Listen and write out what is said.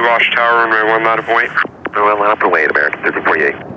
Watchtower, runway 1 line up and wait. Runway 1 line up and wait, American 5048.